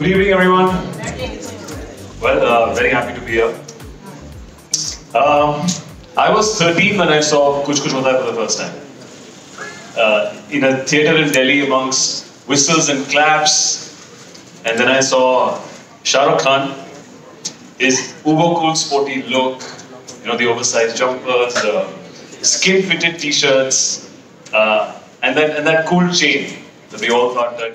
Good evening, everyone. Well, uh, very happy to be here. Um, I was 13 when I saw Kuch Kuch Hota for the first time. Uh, in a theatre in Delhi amongst whistles and claps. And then I saw Shah Rukh Khan, his uber cool sporty look, you know, the oversized jumpers, the skin fitted t shirts, uh, and, that, and that cool chain that we all thought that